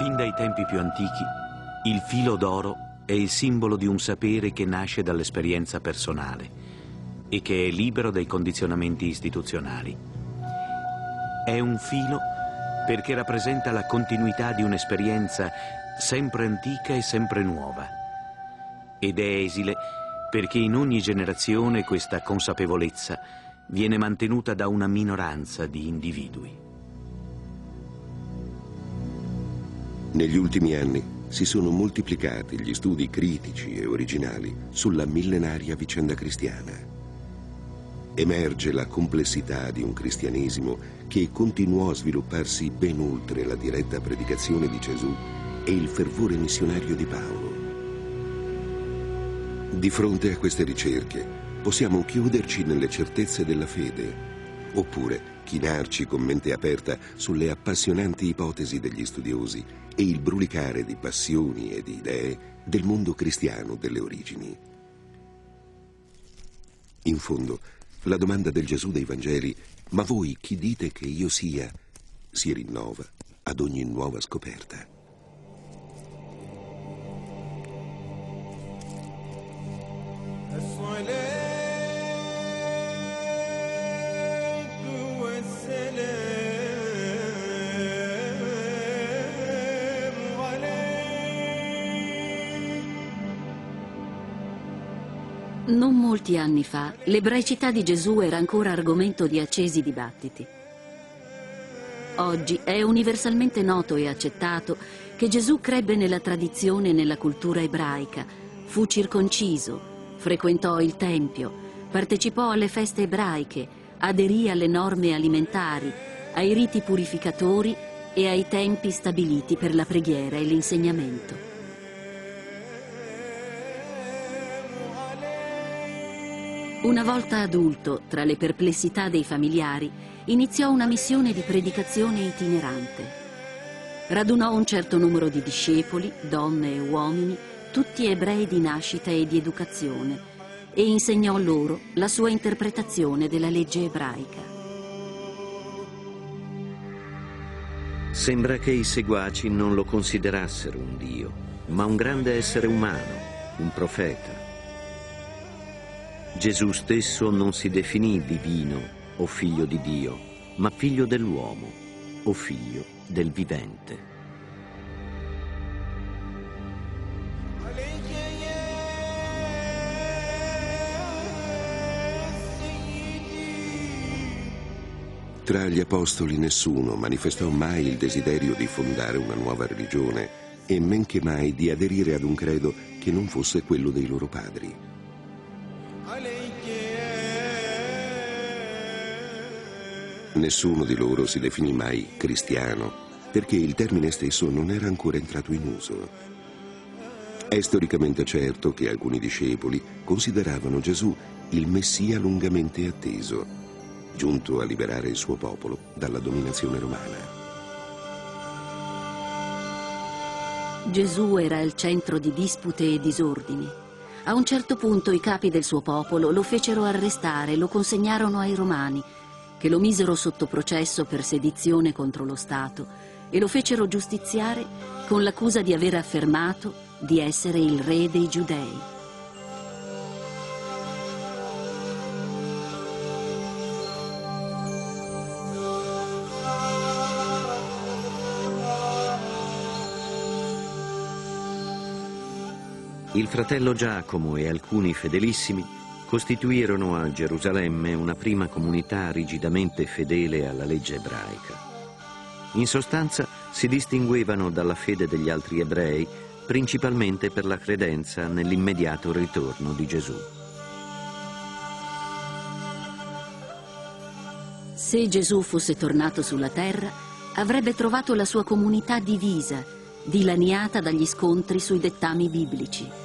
Fin dai tempi più antichi, il filo d'oro è il simbolo di un sapere che nasce dall'esperienza personale e che è libero dai condizionamenti istituzionali. È un filo perché rappresenta la continuità di un'esperienza sempre antica e sempre nuova. Ed è esile perché in ogni generazione questa consapevolezza viene mantenuta da una minoranza di individui. Negli ultimi anni si sono moltiplicati gli studi critici e originali sulla millenaria vicenda cristiana. Emerge la complessità di un cristianesimo che continuò a svilupparsi ben oltre la diretta predicazione di Gesù e il fervore missionario di Paolo. Di fronte a queste ricerche possiamo chiuderci nelle certezze della fede oppure chinarci con mente aperta sulle appassionanti ipotesi degli studiosi e il brulicare di passioni e di idee del mondo cristiano delle origini. In fondo, la domanda del Gesù dei Vangeli, ma voi chi dite che io sia, si rinnova ad ogni nuova scoperta. Non molti anni fa, l'ebraicità di Gesù era ancora argomento di accesi dibattiti. Oggi è universalmente noto e accettato che Gesù crebbe nella tradizione e nella cultura ebraica, fu circonciso, frequentò il Tempio, partecipò alle feste ebraiche, aderì alle norme alimentari, ai riti purificatori e ai tempi stabiliti per la preghiera e l'insegnamento. Una volta adulto, tra le perplessità dei familiari, iniziò una missione di predicazione itinerante. Radunò un certo numero di discepoli, donne e uomini, tutti ebrei di nascita e di educazione, e insegnò loro la sua interpretazione della legge ebraica. Sembra che i seguaci non lo considerassero un dio, ma un grande essere umano, un profeta. Gesù stesso non si definì divino o figlio di Dio, ma figlio dell'uomo o figlio del vivente. Tra gli apostoli nessuno manifestò mai il desiderio di fondare una nuova religione e men che mai di aderire ad un credo che non fosse quello dei loro padri. Nessuno di loro si definì mai cristiano, perché il termine stesso non era ancora entrato in uso. È storicamente certo che alcuni discepoli consideravano Gesù il Messia lungamente atteso, giunto a liberare il suo popolo dalla dominazione romana. Gesù era il centro di dispute e disordini. A un certo punto i capi del suo popolo lo fecero arrestare lo consegnarono ai romani, che lo misero sotto processo per sedizione contro lo Stato e lo fecero giustiziare con l'accusa di aver affermato di essere il re dei giudei. Il fratello Giacomo e alcuni fedelissimi costituirono a Gerusalemme una prima comunità rigidamente fedele alla legge ebraica. In sostanza si distinguevano dalla fede degli altri ebrei principalmente per la credenza nell'immediato ritorno di Gesù. Se Gesù fosse tornato sulla terra, avrebbe trovato la sua comunità divisa, dilaniata dagli scontri sui dettami biblici.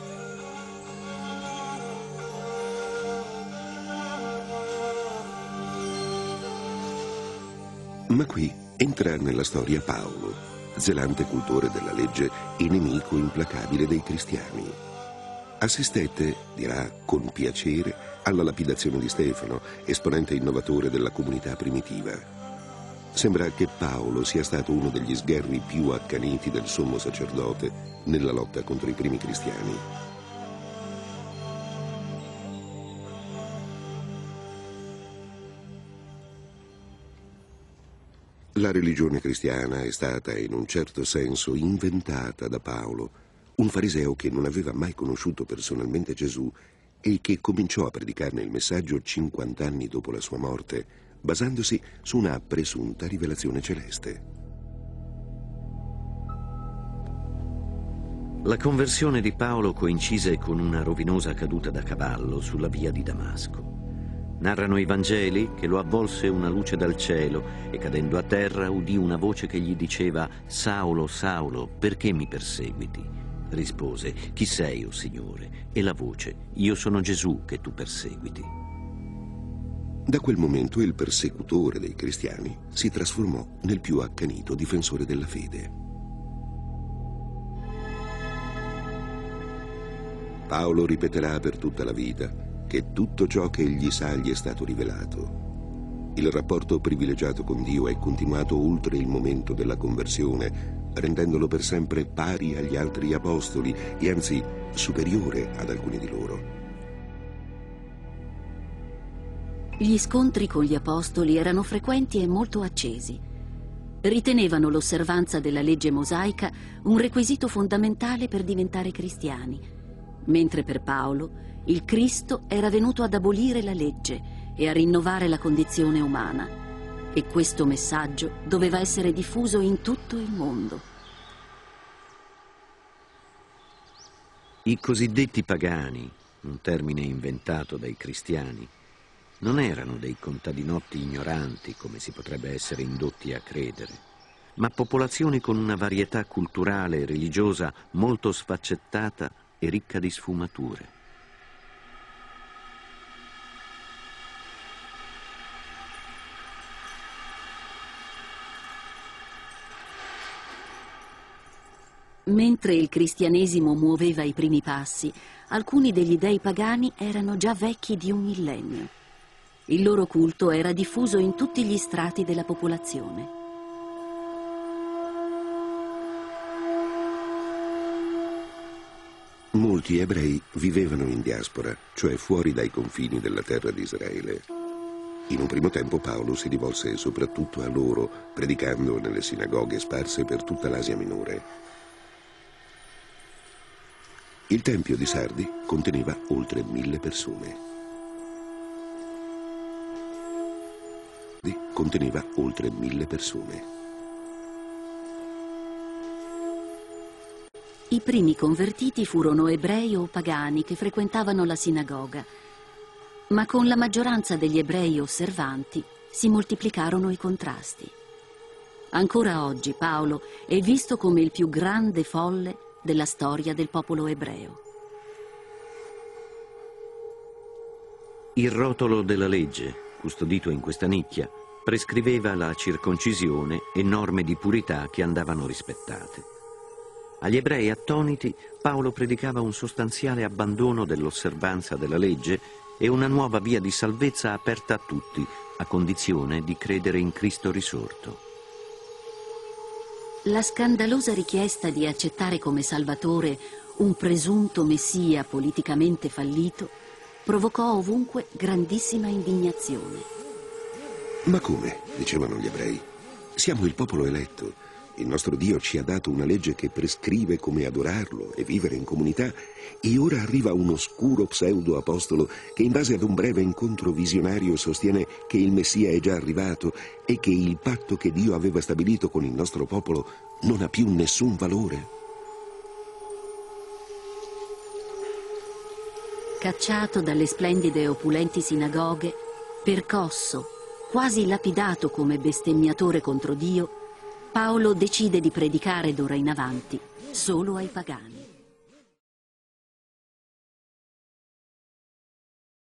Ma qui entra nella storia Paolo, zelante cultore della legge e nemico implacabile dei cristiani. Assistette, dirà con piacere, alla lapidazione di Stefano, esponente innovatore della comunità primitiva. Sembra che Paolo sia stato uno degli sgherri più accaniti del sommo sacerdote nella lotta contro i primi cristiani. La religione cristiana è stata in un certo senso inventata da Paolo, un fariseo che non aveva mai conosciuto personalmente Gesù e che cominciò a predicarne il messaggio 50 anni dopo la sua morte, basandosi su una presunta rivelazione celeste. La conversione di Paolo coincise con una rovinosa caduta da cavallo sulla via di Damasco. Narrano i Vangeli che lo avvolse una luce dal cielo e cadendo a terra udì una voce che gli diceva Saulo, Saulo, perché mi perseguiti? Rispose, chi sei, o oh Signore? E la voce, io sono Gesù che tu perseguiti. Da quel momento il persecutore dei cristiani si trasformò nel più accanito difensore della fede. Paolo ripeterà per tutta la vita che tutto ciò che egli sa gli è stato rivelato. Il rapporto privilegiato con Dio è continuato oltre il momento della conversione, rendendolo per sempre pari agli altri apostoli e anzi superiore ad alcuni di loro. Gli scontri con gli apostoli erano frequenti e molto accesi. Ritenevano l'osservanza della legge mosaica un requisito fondamentale per diventare cristiani, mentre per Paolo il Cristo era venuto ad abolire la legge e a rinnovare la condizione umana e questo messaggio doveva essere diffuso in tutto il mondo. I cosiddetti pagani, un termine inventato dai cristiani, non erano dei contadinotti ignoranti come si potrebbe essere indotti a credere, ma popolazioni con una varietà culturale e religiosa molto sfaccettata e ricca di sfumature. Mentre il cristianesimo muoveva i primi passi, alcuni degli dei pagani erano già vecchi di un millennio. Il loro culto era diffuso in tutti gli strati della popolazione. Molti ebrei vivevano in diaspora, cioè fuori dai confini della terra di Israele. In un primo tempo Paolo si rivolse soprattutto a loro, predicando nelle sinagoghe sparse per tutta l'Asia minore. Il tempio di Sardi conteneva oltre mille persone. Conteneva oltre mille persone. I primi convertiti furono ebrei o pagani che frequentavano la sinagoga, ma con la maggioranza degli ebrei osservanti si moltiplicarono i contrasti. Ancora oggi Paolo è visto come il più grande folle della storia del popolo ebreo. Il rotolo della legge, custodito in questa nicchia, prescriveva la circoncisione e norme di purità che andavano rispettate. Agli ebrei attoniti Paolo predicava un sostanziale abbandono dell'osservanza della legge e una nuova via di salvezza aperta a tutti, a condizione di credere in Cristo risorto. La scandalosa richiesta di accettare come salvatore un presunto messia politicamente fallito provocò ovunque grandissima indignazione. Ma come? dicevano gli ebrei. Siamo il popolo eletto. Il nostro Dio ci ha dato una legge che prescrive come adorarlo e vivere in comunità e ora arriva un oscuro pseudo-apostolo che in base ad un breve incontro visionario sostiene che il Messia è già arrivato e che il patto che Dio aveva stabilito con il nostro popolo non ha più nessun valore. Cacciato dalle splendide e opulenti sinagoghe, percosso, quasi lapidato come bestemmiatore contro Dio, Paolo decide di predicare d'ora in avanti solo ai pagani.